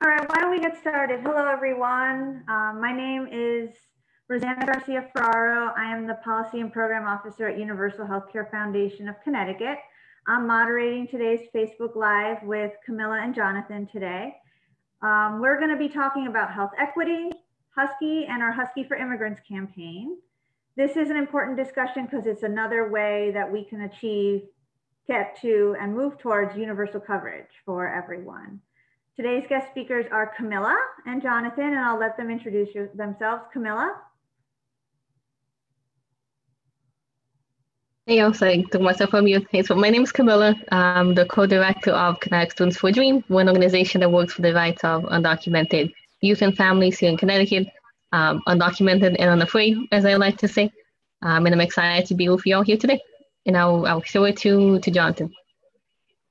All right, why don't we get started? Hello, everyone. Um, my name is Rosanna Garcia Ferraro. I am the Policy and Program Officer at Universal Healthcare Foundation of Connecticut. I'm moderating today's Facebook Live with Camila and Jonathan today. Um, we're going to be talking about health equity, Husky, and our Husky for Immigrants campaign. This is an important discussion because it's another way that we can achieve, get to, and move towards universal coverage for everyone. Today's guest speakers are Camila and Jonathan, and I'll let them introduce themselves. Camila. Hey, I'm sorry, took myself on mute. Hey, so my name is Camila. I'm the co-director of Connect Students for Dream, one organization that works for the rights of undocumented youth and families here in Connecticut, um, undocumented and unafraid, as I like to say. Um, and I'm excited to be with you all here today. And I'll, I'll show it to, to Jonathan.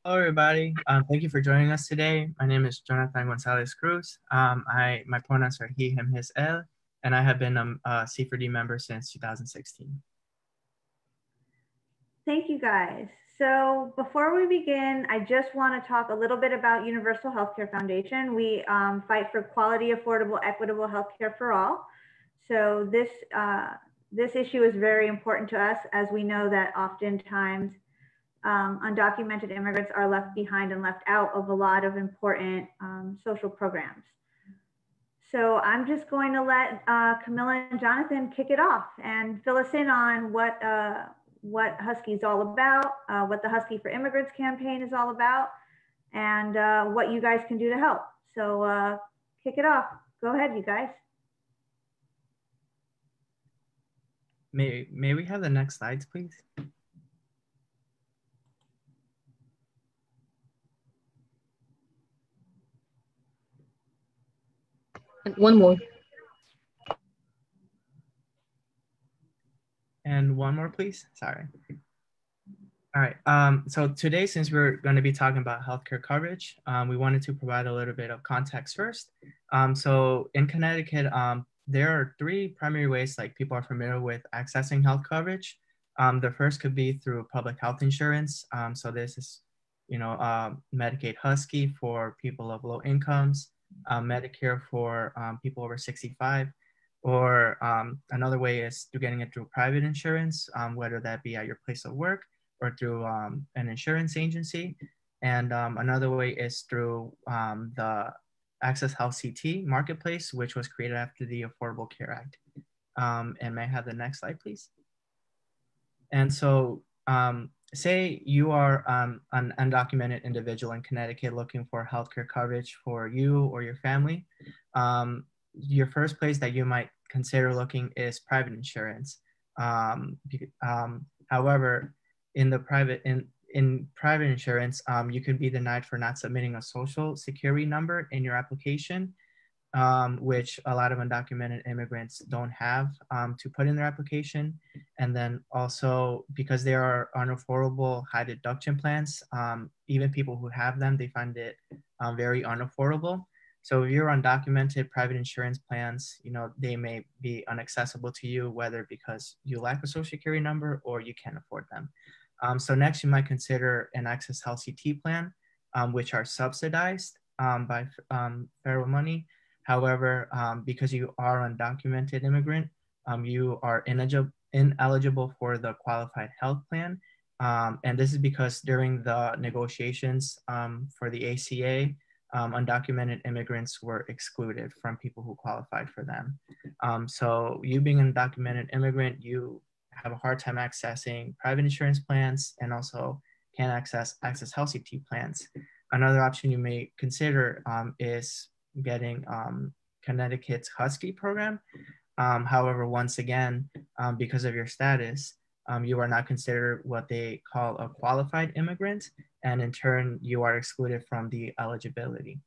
Hello, everybody. Um, thank you for joining us today. My name is Jonathan Gonzalez Cruz. Um, I my pronouns are he, him, his, el, and I have been um, a C4D member since 2016. Thank you, guys. So before we begin, I just want to talk a little bit about Universal Healthcare Foundation. We um, fight for quality, affordable, equitable healthcare for all. So this uh, this issue is very important to us, as we know that oftentimes um, undocumented immigrants are left behind and left out of a lot of important um, social programs. So I'm just going to let uh, Camila and Jonathan kick it off and fill us in on what, uh, what Husky is all about, uh, what the Husky for Immigrants campaign is all about, and uh, what you guys can do to help. So uh, kick it off. Go ahead, you guys. May, may we have the next slides, please? One more. And one more, please. Sorry. All right. Um, so today, since we're going to be talking about healthcare coverage, um, we wanted to provide a little bit of context first. Um, so in Connecticut, um, there are three primary ways like people are familiar with accessing health coverage. Um, the first could be through public health insurance. Um, so this is, you know, uh, Medicaid Husky for people of low incomes um, Medicare for um, people over 65. Or um, another way is through getting it through private insurance, um, whether that be at your place of work or through um, an insurance agency. And another way is through the Access Health CT marketplace, which was created after the Affordable Care Act. and may I have the next slide, please? And so um, say you are um, an undocumented individual in Connecticut looking for healthcare coverage for you or your family, um, your first place that you might consider looking is private insurance. Um, um however, in the private in in private insurance, um, you can be denied for not submitting a social security number in your application um, which a lot of undocumented immigrants don't have um, to put in their application. And then also because there are unaffordable high deduction plans, um, even people who have them, they find it um, very unaffordable. So if you're undocumented private insurance plans, you know, they may be inaccessible to you, whether because you lack a social security number or you can't afford them. Um, so next you might consider an Access Health CT plan, um, which are subsidized by federal money However, um, because you are undocumented immigrant, um, you are ineligible, ineligible for the qualified health plan. Um, and this is because during the negotiations um, for the ACA, um, undocumented immigrants were excluded from people who qualified for them. Um, so you being an undocumented immigrant, you have a hard time accessing private insurance plans and also can't access access health CT plans. Another option you may consider is getting um, Connecticut's Husky program. Um, however, once again, um, because of your status, um, you are not considered what they call a qualified immigrant, and in turn, you are excluded from the eligibility.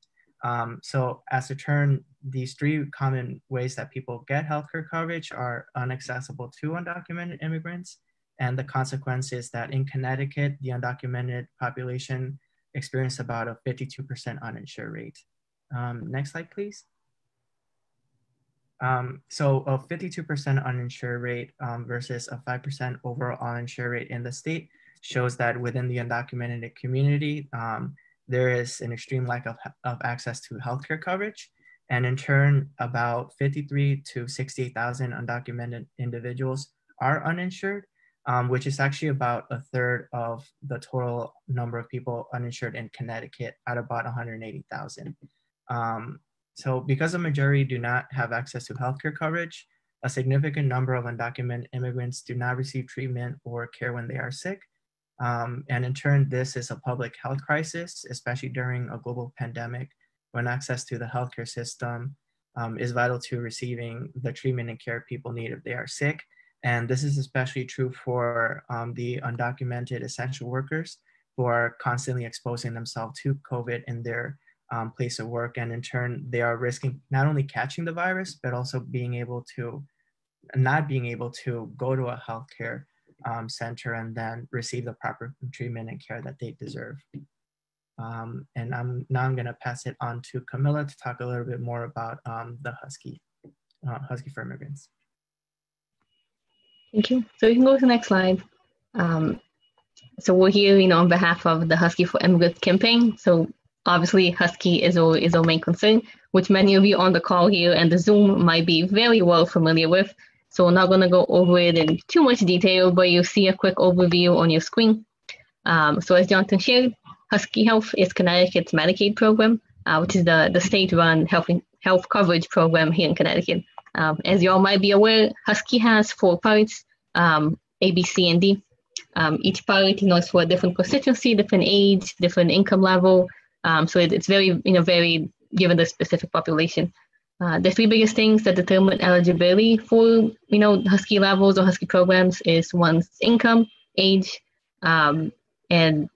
Um, so, as a turn, these three common ways that people get healthcare coverage are unaccessible to undocumented immigrants, and the consequence is that in Connecticut, the undocumented population experience about a 52% uninsured rate. Um, next slide, please. Um, so a 52% uninsured rate um, versus a 5% overall uninsured rate in the state shows that within the undocumented community, um, there is an extreme lack of, of access to healthcare coverage. And in turn, about 53 to 68,000 undocumented individuals are uninsured, um, which is actually about a third of the total number of people uninsured in Connecticut at about 180,000. Um, so because the majority do not have access to healthcare coverage, a significant number of undocumented immigrants do not receive treatment or care when they are sick. Um, and in turn, this is a public health crisis, especially during a global pandemic when access to the healthcare system um, is vital to receiving the treatment and care people need if they are sick. And this is especially true for um, the undocumented essential workers who are constantly exposing themselves to COVID in their um, place of work. And in turn, they are risking not only catching the virus, but also being able to, not being able to go to a healthcare um, center and then receive the proper treatment and care that they deserve. Um, and I'm now I'm gonna pass it on to Camila to talk a little bit more about um, the Husky, uh, Husky for Immigrants. Thank you. So you can go to the next slide. Um, so we're here, you know, on behalf of the Husky for Immigrants campaign. So obviously Husky is our, is our main concern, which many of you on the call here and the Zoom might be very well familiar with. So we're not going to go over it in too much detail, but you'll see a quick overview on your screen. Um, so as Jonathan shared, Husky Health is Connecticut's Medicaid program, uh, which is the, the state-run health, health coverage program here in Connecticut. Um, as you all might be aware, Husky has four parts, um, A, B, C, and D. Um, each part you know, is for a different constituency, different age, different income level, um, so it, it's very, you know, very given the specific population. Uh, the three biggest things that determine eligibility for, you know, Husky levels or Husky programs is one's income, age, um, and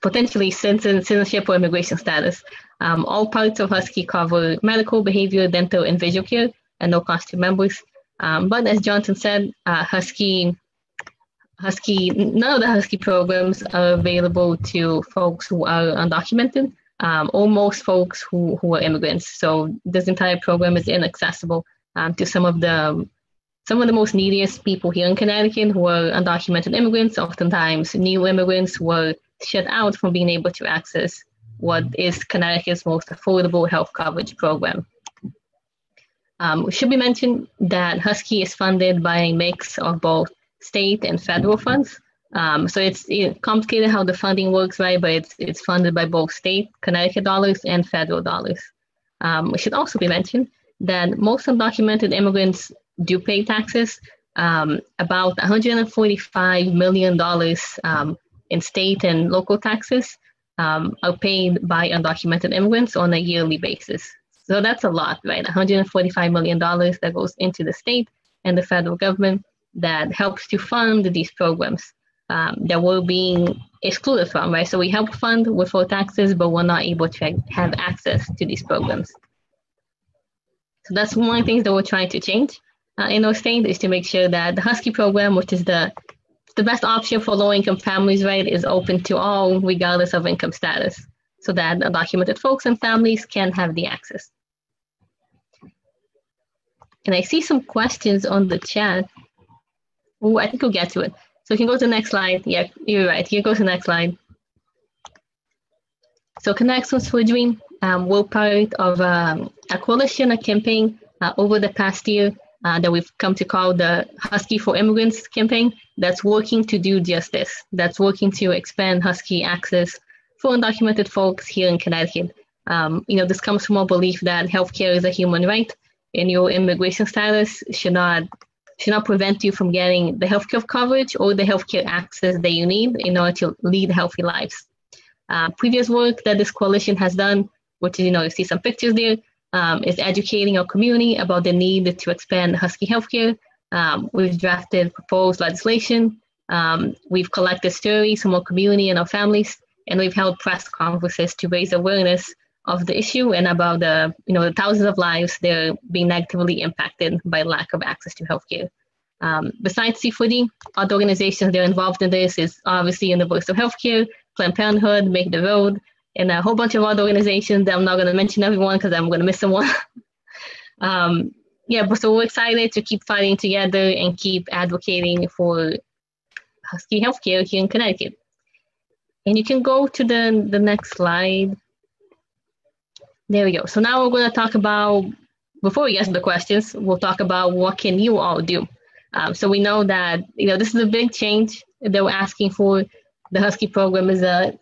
potentially citizenship or immigration status. Um, all parts of Husky cover medical, behavior, dental, and visual care, and no cost to members. Um, but as Jonathan said, uh, Husky Husky, none of the Husky programs are available to folks who are undocumented um, or most folks who, who are immigrants. So this entire program is inaccessible um, to some of the some of the most neediest people here in Connecticut who are undocumented immigrants, oftentimes new immigrants who are shut out from being able to access what is Connecticut's most affordable health coverage program. Um, it should be mentioned that Husky is funded by a mix of both state and federal funds. Um, so it's complicated how the funding works, right? But it's it's funded by both state Connecticut dollars and federal dollars. Um, it should also be mentioned that most undocumented immigrants do pay taxes. Um, about 145 million dollars um, in state and local taxes um, are paid by undocumented immigrants on a yearly basis. So that's a lot, right? 145 million dollars that goes into the state and the federal government that helps to fund these programs um, that we're being excluded from, right? So we help fund with withhold taxes, but we're not able to have access to these programs. So that's one of the things that we're trying to change uh, in our state is to make sure that the Husky program, which is the the best option for low-income families, right, is open to all, regardless of income status, so that undocumented folks and families can have the access. And I see some questions on the chat. Oh, I think we'll get to it. So you can go to the next slide. Yeah, you're right. You can go to the next slide. So Connections for Dream, um, we're part of um, a coalition, a campaign uh, over the past year uh, that we've come to call the Husky for Immigrants campaign that's working to do just this. That's working to expand Husky access for undocumented folks here in Connecticut. Um, you know, this comes from a belief that healthcare is a human right and your immigration status should not should not prevent you from getting the healthcare coverage or the healthcare access that you need in order to lead healthy lives. Uh, previous work that this coalition has done, which you know, you see some pictures there, um, is educating our community about the need to expand Husky healthcare. Um, we've drafted proposed legislation. Um, we've collected stories from our community and our families, and we've held press conferences to raise awareness of the issue and about the you know the thousands of lives that are being negatively impacted by lack of access to healthcare. Um, besides C4D, other organizations that are involved in this is obviously Universal Healthcare, Planned Parenthood, Make the Road, and a whole bunch of other organizations that I'm not going to mention everyone because I'm going to miss someone. um, yeah, but so we're excited to keep fighting together and keep advocating for Husky healthcare here in Connecticut. and you can go to the, the next slide. There we go. So now we're going to talk about, before we ask the questions, we'll talk about what can you all do. Um, so we know that, you know, this is a big change that we're asking for. The Husky program is a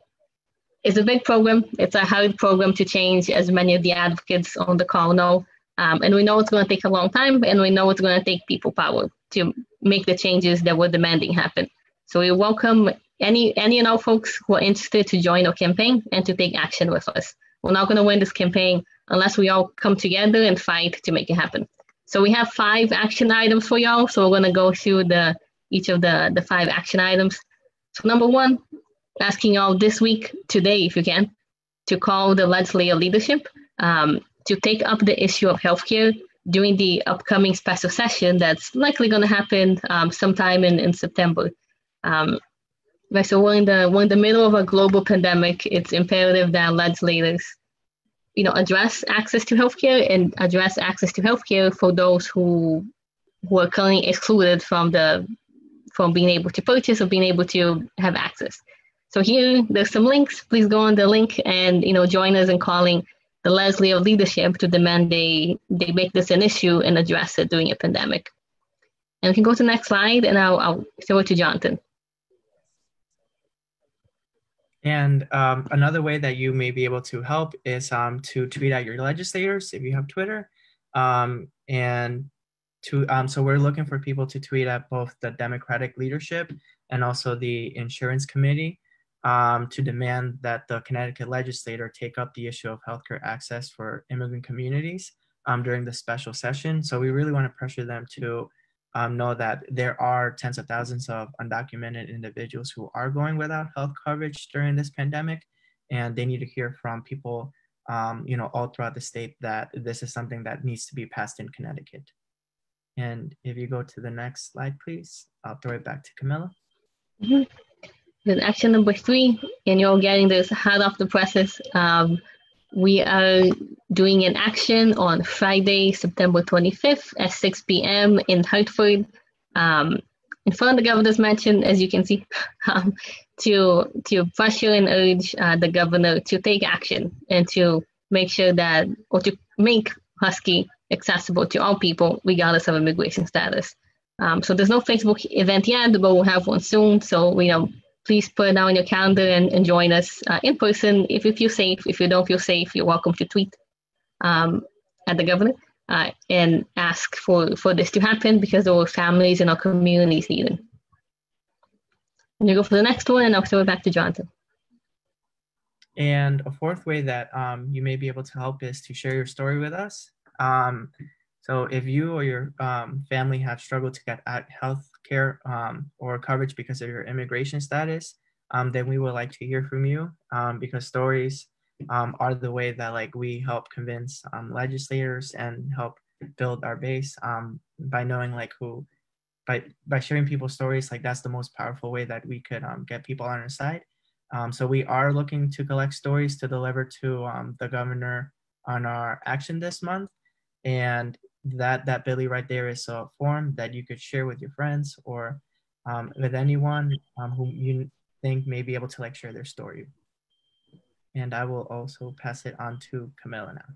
is a big program. It's a hard program to change, as many of the advocates on the call know. Um, and we know it's going to take a long time, and we know it's going to take people power to make the changes that we're demanding happen. So we welcome any any and all folks who are interested to join our campaign and to take action with us. We're not going to win this campaign unless we all come together and fight to make it happen. So we have five action items for y'all. So we're going to go through the each of the the five action items. So number one, asking y'all this week, today, if you can, to call the legislative leadership um, to take up the issue of healthcare during the upcoming special session that's likely going to happen um, sometime in, in September. Um, Right, so we're in the we're in the middle of a global pandemic. It's imperative that legislators, you know, address access to healthcare and address access to healthcare for those who who are currently excluded from the from being able to purchase or being able to have access. So here, there's some links. Please go on the link and you know join us in calling the legislative leadership to demand they they make this an issue and address it during a pandemic. And we can go to the next slide, and I'll, I'll throw it to Jonathan. And um, another way that you may be able to help is um, to tweet at your legislators if you have Twitter. Um, and to um, so we're looking for people to tweet at both the Democratic leadership and also the Insurance Committee um, to demand that the Connecticut legislator take up the issue of healthcare access for immigrant communities um, during the special session. So we really want to pressure them to um, know that there are tens of thousands of undocumented individuals who are going without health coverage during this pandemic, and they need to hear from people, um, you know, all throughout the state that this is something that needs to be passed in Connecticut. And if you go to the next slide, please, I'll throw it back to Camila. Mm-hmm. Then action number three, and you're getting this hot off the presses. Um, we are doing an action on Friday, September 25th at 6 p.m. in Hartford, um, in front of the governor's mansion, as you can see, um, to to pressure and urge uh, the governor to take action and to make sure that, or to make Husky accessible to all people, regardless of immigration status. Um, so there's no Facebook event yet, but we'll have one soon. So you know, please put it on your calendar and, and join us uh, in person if you feel safe. If you don't feel safe, you're welcome to tweet um, at the governor uh, and ask for, for this to happen because our families and our communities it. And you go for the next one, and I'll throw it back to Jonathan. And a fourth way that um, you may be able to help is to share your story with us. Um, so if you or your um, family have struggled to get health care um, or coverage because of your immigration status, um, then we would like to hear from you um, because stories um, are the way that like we help convince um, legislators and help build our base by knowing like who by by sharing people's stories like that's the most powerful way that we could get people on our side. So we are looking to collect stories to deliver to the governor on our action this month. And that that Bitly right there is a form that you could share with your friends or um, with anyone um, who you think may be able to like share their story. And I will also pass it on to Camila now.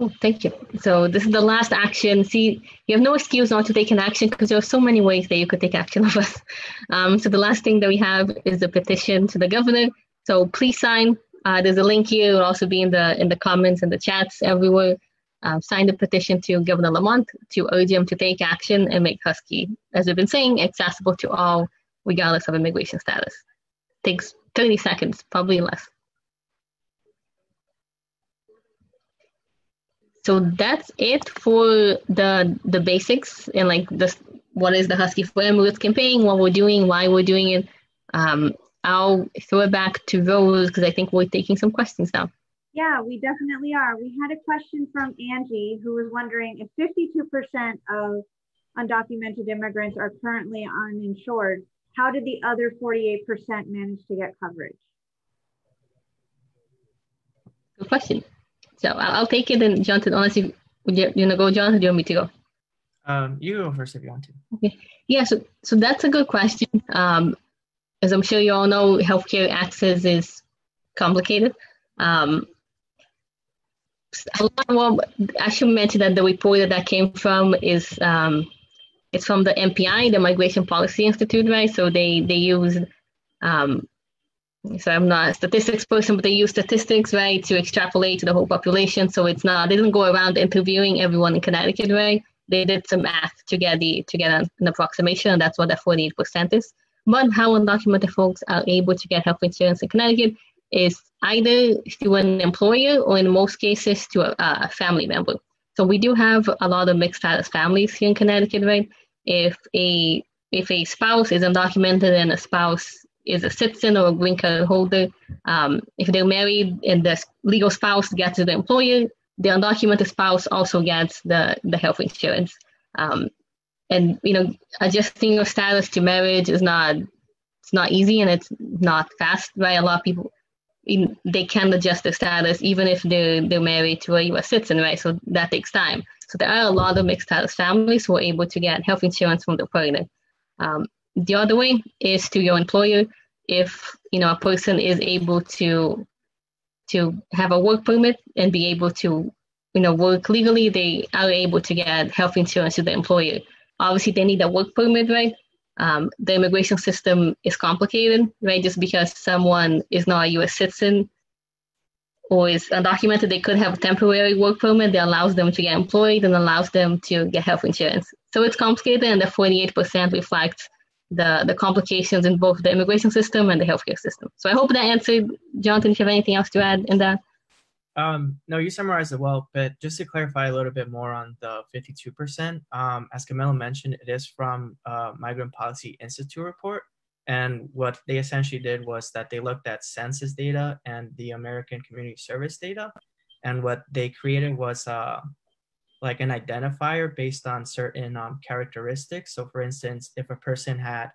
Oh, thank you. So this is the last action. See, you have no excuse not to take an action because there are so many ways that you could take action of us. Um, so the last thing that we have is the petition to the governor. So please sign uh, there's a link here. It'll also be in the in the comments and the chats everywhere. Uh, sign the petition to Governor Lamont to urge him to take action and make Husky, as we've been saying, accessible to all, regardless of immigration status. Takes 30 seconds, probably less. So that's it for the the basics and like this. What is the Husky for Immigrants campaign? What we're doing, why we're doing it. Um, I'll throw it back to Rose because I think we're taking some questions now. Yeah, we definitely are. We had a question from Angie who was wondering if 52% of undocumented immigrants are currently uninsured, how did the other 48% manage to get coverage? Good question. So I'll, take it and Jonathan, unless you, you, you want to go, Jonathan, do you want me to go? Um, you go first if you want to. Okay. Yeah, so, so that's a good question. Um, as I'm sure you all know, healthcare access is complicated. Um, well, I should mention that the report that that came from is um, it's from the MPI, the Migration Policy Institute, right? So they they use um, so I'm not a statistics person, but they use statistics, right, to extrapolate to the whole population. So it's not they didn't go around interviewing everyone in Connecticut, right? They did some math to get the to get an, an approximation, and that's what that 48% is. But how undocumented folks are able to get health insurance in Connecticut is either through an employer or in most cases to a, a family member. So we do have a lot of mixed status families here in Connecticut, right? If a if a spouse is undocumented and a spouse is a citizen or a green card holder, um, if they're married and the legal spouse gets the employer, the undocumented spouse also gets the, the health insurance. Um, and you know, adjusting your status to marriage is not it's not easy and it's not fast, right? A lot of people they can adjust their status even if they're they're married to a U.S. citizen, right? So that takes time. So there are a lot of mixed status families who are able to get health insurance from their partner. Um, the other way is to your employer. If you know a person is able to to have a work permit and be able to you know work legally, they are able to get health insurance to the employer. Obviously, they need a work permit, right? Um, the immigration system is complicated, right? Just because someone is not a U.S. citizen or is undocumented, they could have a temporary work permit that allows them to get employed and allows them to get health insurance. So it's complicated, and the 48% reflects the, the complications in both the immigration system and the healthcare system. So I hope that answered. Jonathan, if you have anything else to add in that? Um, no, you summarized it well, but just to clarify a little bit more on the 52%, um, as Camila mentioned, it is from uh, Migrant Policy Institute report. And what they essentially did was that they looked at census data and the American Community Service data. And what they created was uh, like an identifier based on certain um, characteristics. So for instance, if a person had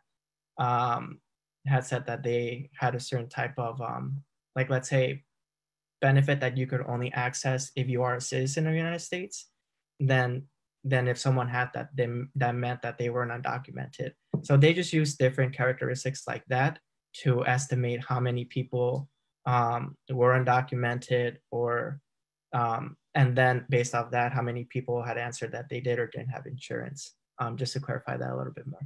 um, had said that they had a certain type of um, like let's say benefit that you could only access if you are a citizen of the United States, then then if someone had that, then that meant that they were undocumented. So they just use different characteristics like that to estimate how many people um, were undocumented or um, and then based off that, how many people had answered that they did or didn't have insurance. Um, just to clarify that a little bit more.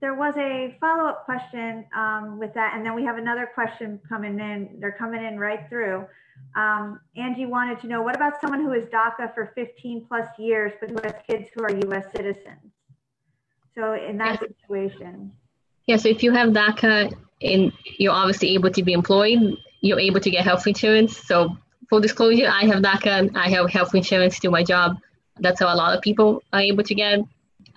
There was a follow-up question um, with that, and then we have another question coming in. They're coming in right through. Um, Angie wanted to know, what about someone who is DACA for 15 plus years, but who has kids who are US citizens? So in that yes. situation. Yeah, so if you have DACA and you're obviously able to be employed, you're able to get health insurance. So full disclosure, I have DACA, I have health insurance to my job. That's how a lot of people are able to get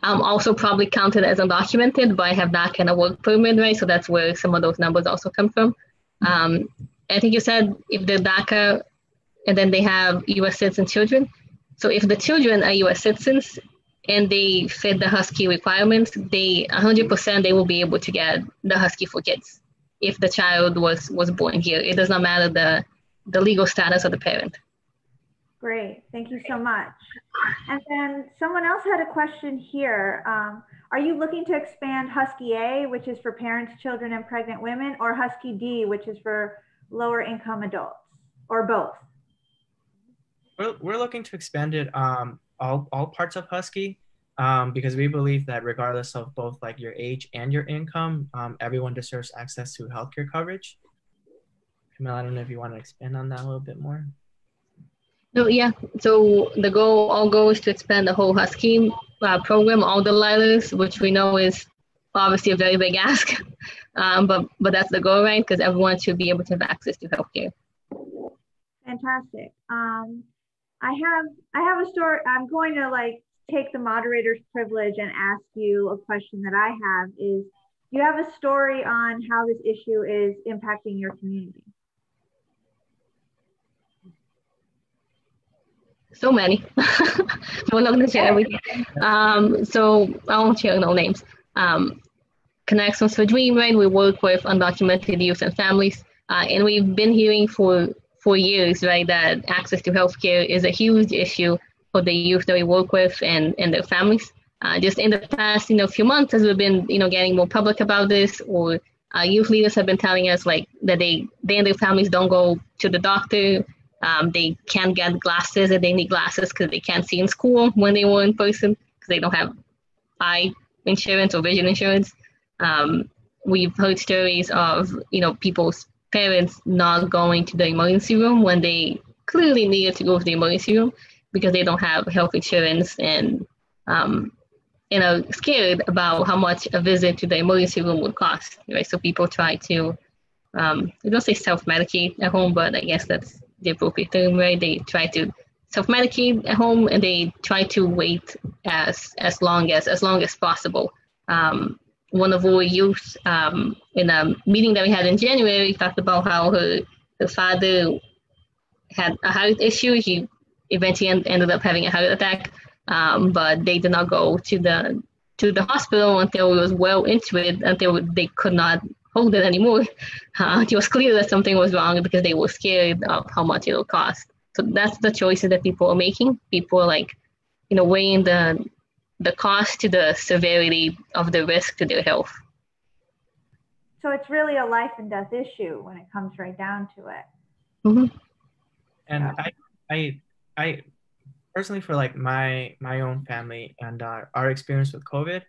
I'm also probably counted as undocumented, but I have that kind of work permit, right? So that's where some of those numbers also come from. Um, I think you said if the DACA and then they have US citizen children. So if the children are US citizens and they fit the Husky requirements, they 100% they will be able to get the Husky for kids if the child was was born here. It does not matter the the legal status of the parent. Great, thank you so much. And then someone else had a question here. Um, are you looking to expand Husky A, which is for parents, children, and pregnant women, or Husky D, which is for lower income adults, or both? We're, we're looking to expand it um, all, all parts of Husky um, because we believe that regardless of both like your age and your income, um, everyone deserves access to healthcare coverage. Camille, I don't know if you want to expand on that a little bit more. No, yeah. So the goal, all goal is to expand the whole Husky uh, program, all the letters, which we know is obviously a very big ask. Um, but but that's the goal, right? Because everyone should be able to have access to healthcare. Fantastic. Um, I have I have a story. I'm going to like take the moderator's privilege and ask you a question that I have. Is you have a story on how this issue is impacting your community? So many. We're not going to share everything. Um, so I won't share no names. Um, Connections for Dream, right? We work with undocumented youth and families, uh, and we've been hearing for for years, right, that access to healthcare is a huge issue for the youth that we work with and and their families. uh, just in the past, you know, few months as we've been, you know, getting more public about this, or uh, youth leaders have been telling us like that they they and their families don't go to the doctor. Um, they can't get glasses and they need glasses because they can't see in school when they were in person because they don't have eye insurance or vision insurance. Um, we've heard stories of you know people's parents not going to the emergency room when they clearly needed to go to the emergency room because they don't have health insurance and um, you know scared about how much a visit to the emergency room would cost right so people try to um, I don't say self-medicate at home but I guess that's the term right they try to self-medicate at home and they try to wait as as long as as long as possible um, one of our youth um, in a meeting that we had in January talked about how her, her father had a heart issue. He eventually ended up having a heart attack, um, but they did not go to the to the hospital until it was well into it, until they could not hold it anymore. Uh, it was clear that something was wrong because they were scared of how much it'll cost. So that's the choices that people are making. People are like, you know, weighing the the cost to the severity of the risk to their health. So it's really a life and death issue when it comes right down to it. Mm-hmm. And yeah. I, I, I personally for like my my own family and uh, our experience with COVID,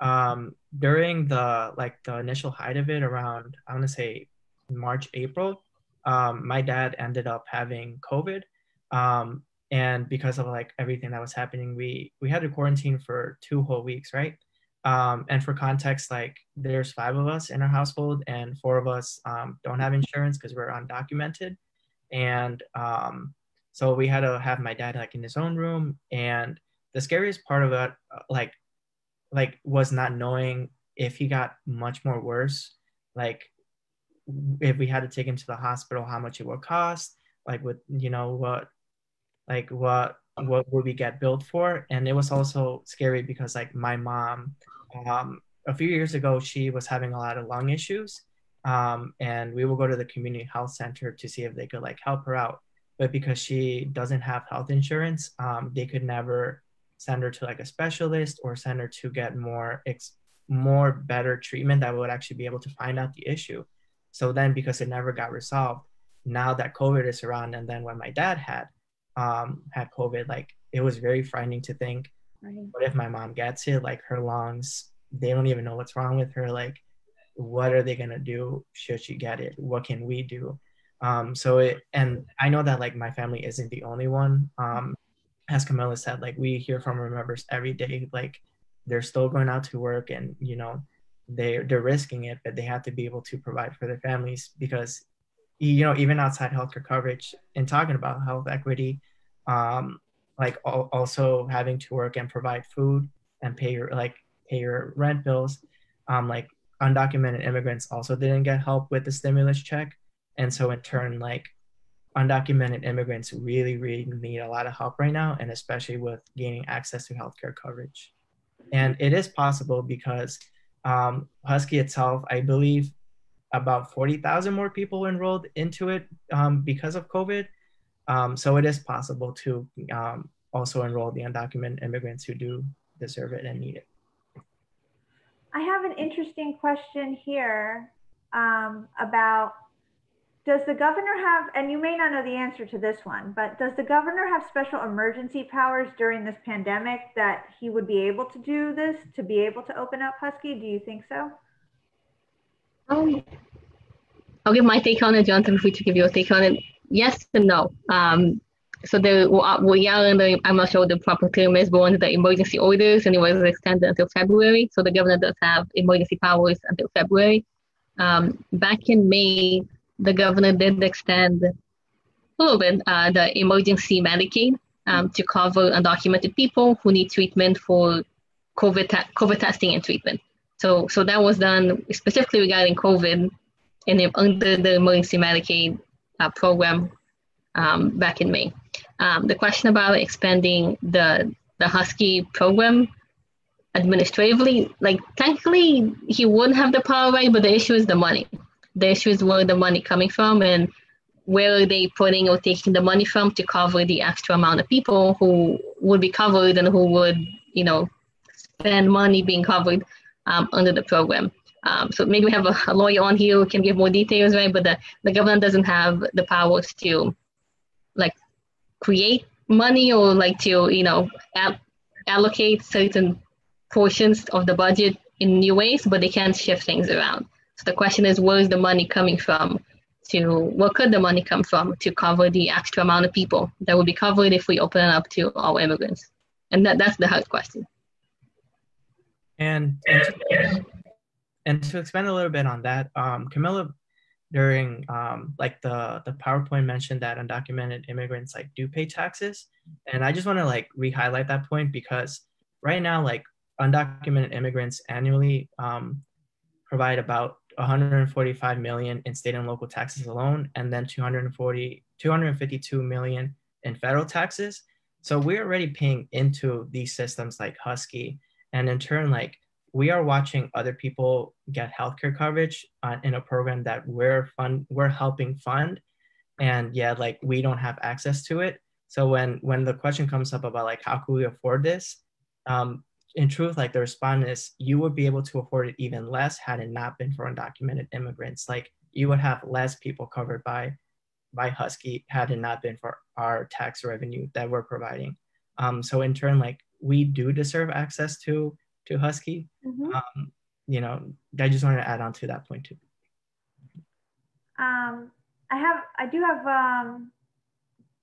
um, during the like the initial height of it around I want to say March April, um, my dad ended up having COVID, um, and because of like everything that was happening we we had to quarantine for two whole weeks right? Um, and for context like there's five of us in our household and four of us um, don't have insurance because we're undocumented. And um, so we had to have my dad like in his own room. And the scariest part of it uh, like like was not knowing if he got much more worse like if we had to take him to the hospital how much it would cost like with you know what like what what would we get billed for? And it was also scary because like my mom um, a few years ago she was having a lot of lung issues um, and we will go to the community health center to see if they could like help her out. But because she doesn't have health insurance um, they could never send her to like a specialist or send her to get more ex- more better treatment that would actually be able to find out the issue so then because it never got resolved now that covid is around and then when my dad had um, had COVID, like it was very frightening to think, right. what if my mom gets it? Like her lungs, they don't even know what's wrong with her. Like, what are they gonna do should she get it? What can we do? Um, so it, and I know that like my family isn't the only one. Um, as Camila said, like we hear from our members every day, like they're still going out to work and you know they they're risking it, but they have to be able to provide for their families because you know, even outside healthcare coverage and talking about health equity, um, like al- also having to work and provide food and pay your like pay your rent bills, um, like undocumented immigrants also didn't get help with the stimulus check, and so in turn, like undocumented immigrants really really need a lot of help right now, and especially with gaining access to healthcare coverage, and it is possible because um, Husky itself, I believe, about 40,000 more people enrolled into it um, because of COVID. Um, so it is possible to um, also enroll the undocumented immigrants who do deserve it and need it. I have an interesting question here um, about does the governor have, and you may not know the answer to this one, but does the governor have special emergency powers during this pandemic that he would be able to do this, to be able to open up Husky? Do you think so? Um, I'll give my take on it. Jonathan, we to give your take on it. Yes and no. Um, so the we are under, I'm not sure the proper term is, but under the emergency orders, and it was extended until February. So the governor does have emergency powers until February. Um, back in May, the governor did extend a little bit uh, the emergency Medicaid um, to cover undocumented people who need treatment for COVID, COVID testing and treatment. So, so that was done specifically regarding COVID and under the emergency Medicaid uh, program um, back in May. Um, the question about expanding the the Husky program administratively, like technically he would have the power, right? But the issue is the money. The issue is where the money coming from and where are they putting or taking the money from to cover the extra amount of people who would be covered and who would, you know, spend money being covered um, under the program. Um, so maybe we have a, a, lawyer on here who can give more details, right? But the, the government doesn't have the powers to like create money or like to, you know, al- allocate certain portions of the budget in new ways, but they can shift things around. So the question is, where is the money coming from? To where could the money come from to cover the extra amount of people that would be covered if we open it up to all immigrants? And that, that's the hard question. And, and to, and to expand a little bit on that, um, Camila, during um, like the the PowerPoint mentioned that undocumented immigrants like do pay taxes, and I just want to like re-highlight that point because right now like undocumented immigrants annually um, provide about 145 million in state and local taxes alone, and then 240 252 million in federal taxes. So we're already paying into these systems like Husky, and in turn, like we are watching other people get healthcare coverage uh, in a program that we're fund we're helping fund, and yeah, like we don't have access to it. So when when the question comes up about like how could we afford this, um, in truth, like the response is you would be able to afford it even less had it not been for undocumented immigrants. Like you would have less people covered by by Husky had it not been for our tax revenue that we're providing. Um, so in turn, like we do deserve access to to Husky. Mm-hmm. Um, you know, I just wanted to add on to that point too. Um, I have, I do have. Um,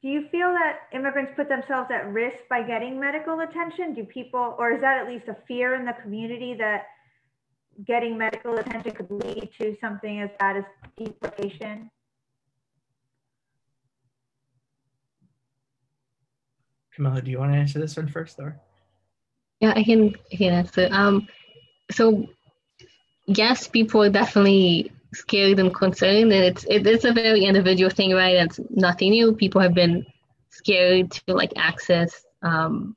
do you feel that immigrants put themselves at risk by getting medical attention? Do people, or is that at least a fear in the community that getting medical attention could lead to something as bad as deportation? Camila, do you want to answer this one first, or? Yeah, I can, I can answer. Um, so yes, people definitely scared and concerned, and it's it, it's a very individual thing, right? It's nothing new. People have been scared to like access um,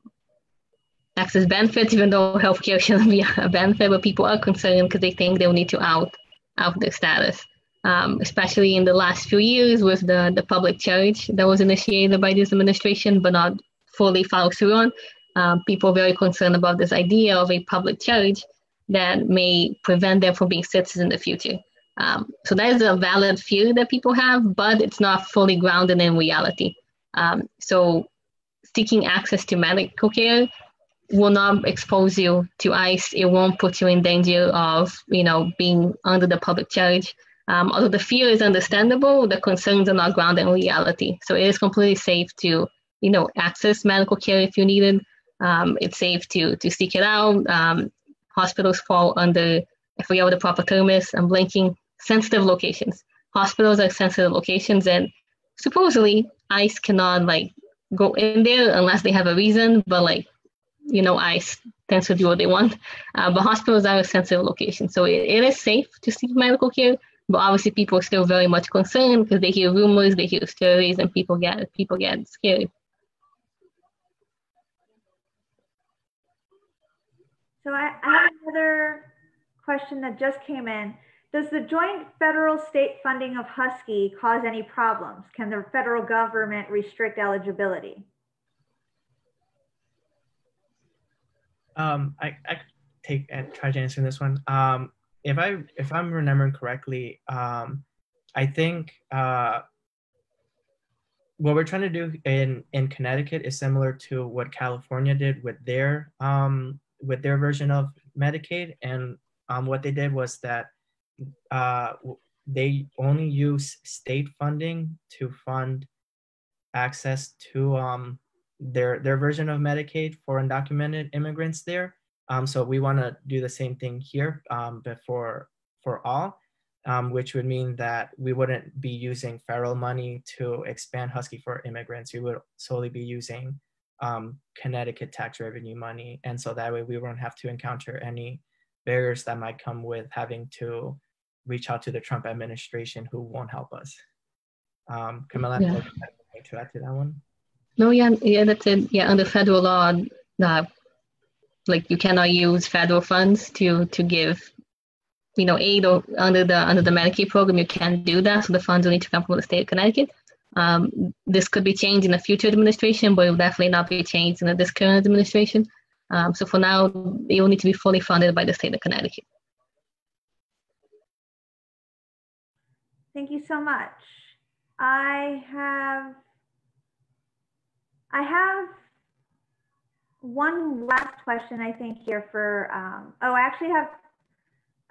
access benefits, even though healthcare shouldn't be a benefit, but people are concerned because they think they'll need to out out their status. Um, especially in the last few years with the, the public charge that was initiated by this administration but not fully followed through on. Um, people are very concerned about this idea of a public charge that may prevent them from being citizens in the future. Um, so that is a valid fear that people have, but it's not fully grounded in reality. Um, so seeking access to medical care will not expose you to ICE. It won't put you in danger of, you know, being under the public charge. Um, although the fear is understandable, the concerns are not grounded in reality. So it is completely safe to, you know, access medical care if you need it. Um, it's safe to to seek it out. Um, hospitals fall under, I forget what the proper term is. I'm blanking. Sensitive locations. Hospitals are sensitive locations, and supposedly ICE cannot like go in there unless they have a reason. But like, you know, ICE tends to do what they want. Uh, but hospitals are a sensitive location, so it, it is safe to seek medical care. But obviously, people are still very much concerned because they hear rumors, they hear stories, and people get people get scared. So I, I have another question that just came in. Does the joint federal state funding of Husky cause any problems? Can the federal government restrict eligibility? Um, I, I take and try to answer this one. Um, if I if I'm remembering correctly, um, I think uh, what we're trying to do in in Connecticut is similar to what California did with their um, with their version of Medicaid, and um, what they did was that uh, they only use state funding to fund access to um, their their version of Medicaid for undocumented immigrants there. Um, so we want to do the same thing here, um, but for for all, um, which would mean that we wouldn't be using federal money to expand Husky for immigrants. We would solely be using um, Connecticut tax revenue money. And so that way we won't have to encounter any barriers that might come with having to reach out to the Trump administration who won't help us. Um, Camila, yeah. to add to that one? No, yeah, yeah, that's it. Yeah, under federal law, uh, like you cannot use federal funds to to give, you know, aid or under the under the Medicaid program. You can't do that. So the funds will need to come from the state of Connecticut. Um, this could be changed in a future administration, but it will definitely not be changed in this current administration. Um, so for now, it will need to be fully funded by the state of Connecticut. Thank you so much. I have, I have one last question, I think, here for, um, oh, I actually have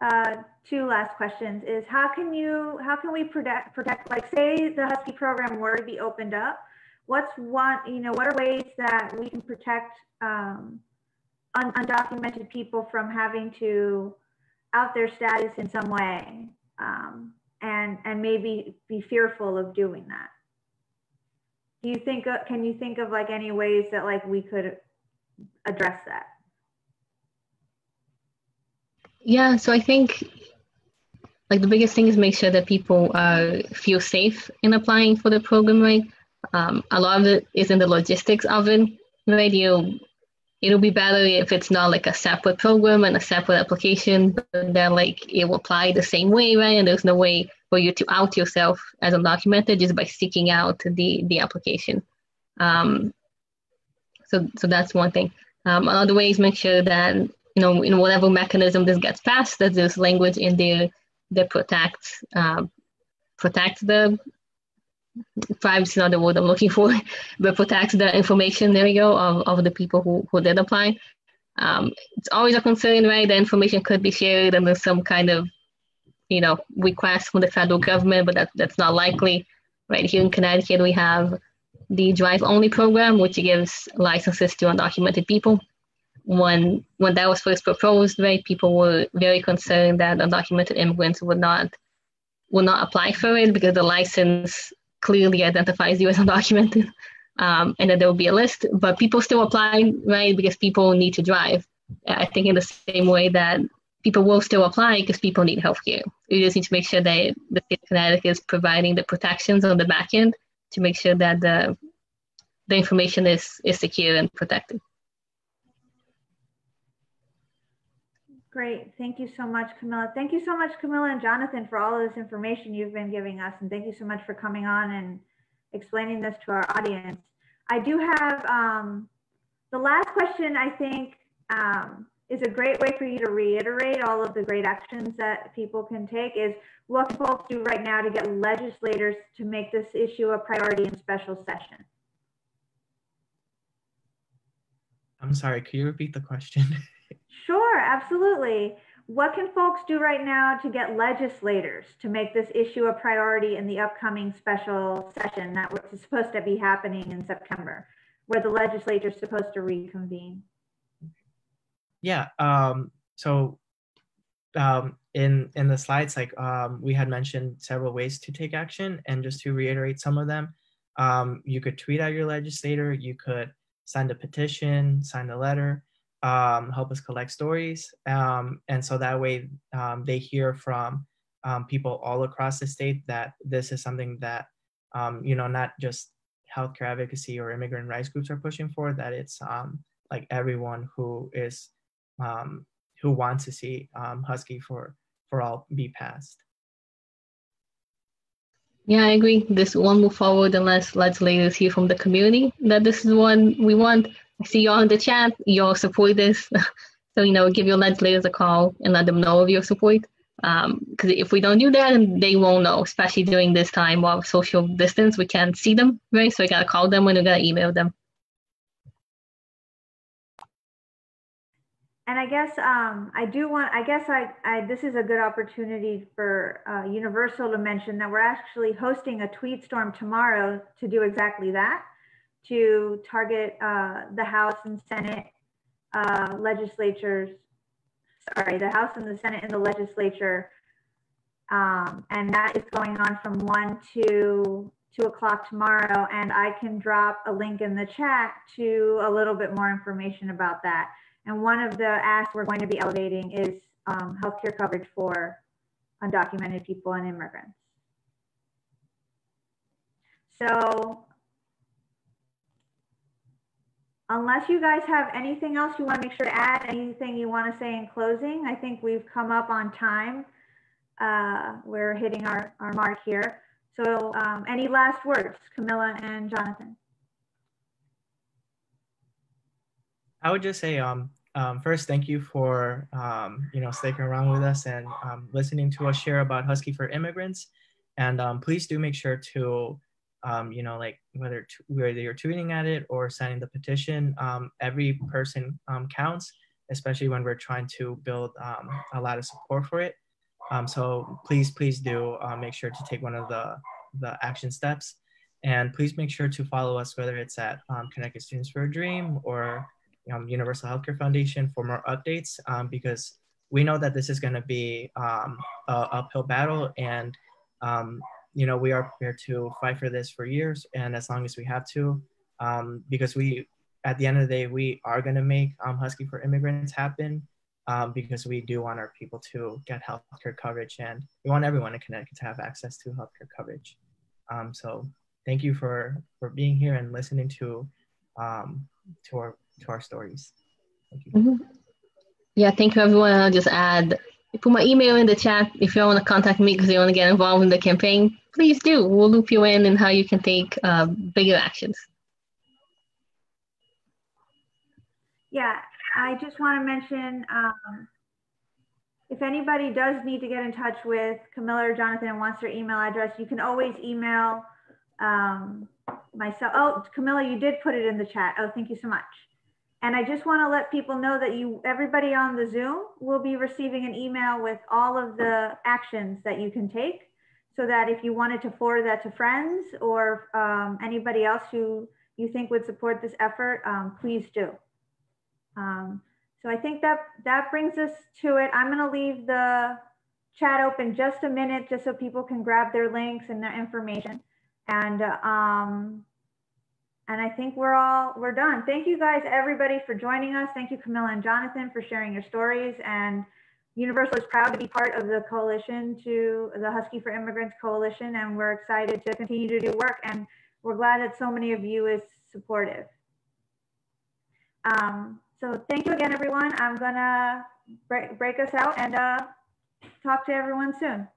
uh, two last questions is how can you, how can we protect, protect, like say the Husky program were to be opened up, what's one, you know, what are ways that we can protect um, un undocumented people from having to out their status in some way um, and, and maybe be fearful of doing that? Do you think, of, can you think of like any ways that like we could address that? Yeah, so I think like the biggest thing is make sure that people uh, feel safe in applying for the program, right? Um, a lot of it is in the logistics of it, right? You, it'll be better if it's not like a separate program and a separate application, but then like it will apply the same way, right? And there's no way for you to out yourself as undocumented just by seeking out the the application. Um, so so that's one thing. Um, another way is make sure that you know in whatever mechanism this gets passed, that there's language in there that protects uh, protects the privacy not the word I'm looking for, but protects the information there you go of, of the people who, who did apply. Um, it's always a concern, right? The information could be shared and there's some kind of, you know, request from the federal government, but that, that's not likely. Right here in Connecticut, we have the drive only program, which gives licenses to undocumented people. When when that was first proposed, right, people were very concerned that undocumented immigrants would not would not apply for it because the license clearly identifies you as undocumented, um, and that there will be a list. But people still apply, right, because people need to drive. I think in the same way that people will still apply because people need healthcare. We just need to make sure that the state of Connecticut is providing the protections on the back end to make sure that the the information is is secure and protected. Great. Thank you so much, Camila. Thank you so much, Camila and Jonathan, for all of this information you've been giving us. And thank you so much for coming on and explaining this to our audience. I do have um, the last question, I think, um, is a great way for you to reiterate all of the great actions that people can take is what can folks do right now to get legislators to make this issue a priority in special session? I'm sorry, can you repeat the question? Sure, absolutely. What can folks do right now to get legislators to make this issue a priority in the upcoming special session that is supposed to be happening in September, where the legislature is supposed to reconvene? Yeah, um, so um, in in the slides, like um, we had mentioned several ways to take action, and just to reiterate some of them, um, you could tweet at your legislator, you could send a petition, sign a letter, um, help us collect stories. Um, and so that way um, they hear from um, people all across the state that this is something that, um, you know, not just healthcare advocacy or immigrant rights groups are pushing for, that it's um, like everyone who is, who wants to see Husky for, for all be passed. Yeah, I agree. This won't move forward unless legislators hear from the community that this is one we want I see y'all in the chat. Y'all support this. so, you know, give your legislators a call and let them know of your support. Because um, if we don't do that, they won't know, especially during this time of social distance. We can't see them, right? So we got to call them and we got to email them. And I guess um, I do want, I guess I, I, this is a good opportunity for uh, Universal to mention that we're actually hosting a tweet storm tomorrow to do exactly that to target uh, the House and Senate uh, legislatures, sorry, the House and the Senate and the legislature. Um, and that is going on from 1 to 2 o'clock tomorrow. And I can drop a link in the chat to a little bit more information about that. And one of the asks we're going to be elevating is um, healthcare coverage for undocumented people and immigrants. So unless you guys have anything else you want to make sure to add, anything you want to say in closing, I think we've come up on time. Uh, we're hitting our, our mark here. So um, any last words, Camila and Jonathan? I would just say, um, um, first, thank you for um, you know sticking around with us and um, listening to us share about Husky for Immigrants. And um, please do make sure to um, you know like whether whether you're tweeting at it or signing the petition, um, every person counts, especially when we're trying to build a lot of support for it. so please, please do uh, make sure to take one of the the action steps. And please make sure to follow us, whether it's at Connecticut Students for a Dream or um, Universal Healthcare Foundation for more updates um, because we know that this is going to be um, a uphill battle and um, you know we are prepared to fight for this for years and as long as we have to um, because we at the end of the day we are going to make um, Husky for Immigrants happen because we do want our people to get healthcare coverage and we want everyone in Connecticut to have access to healthcare coverage. so thank you for for being here and listening to to our to our stories. Thank you. Mm-hmm. Yeah, thank you everyone. I'll just add put my email in the chat if you want to contact me because you want to get involved in the campaign. Please do. We'll loop you in and how you can take uh, bigger actions. Yeah, I just want to mention um, if anybody does need to get in touch with Camila or Jonathan and wants their email address, you can always email um, myself. Oh, Camila, you did put it in the chat. Oh, thank you so much. And I just want to let people know that you, everybody on the Zoom will be receiving an email with all of the actions that you can take so that if you wanted to forward that to friends or um, anybody else who you think would support this effort, um, please do. Um, so I think that that brings us to it. I'm going to leave the chat open just a minute just so people can grab their links and their information. And um, and I think we're all, we're done. Thank you guys, everybody for joining us. Thank you, Camila and Jonathan for sharing your stories. And Universal is proud to be part of the coalition to the Husky for Immigrants Coalition. And we're excited to continue to do work. And we're glad that so many of you is supportive. Um, so thank you again, everyone. I'm gonna break, break us out and uh, talk to everyone soon.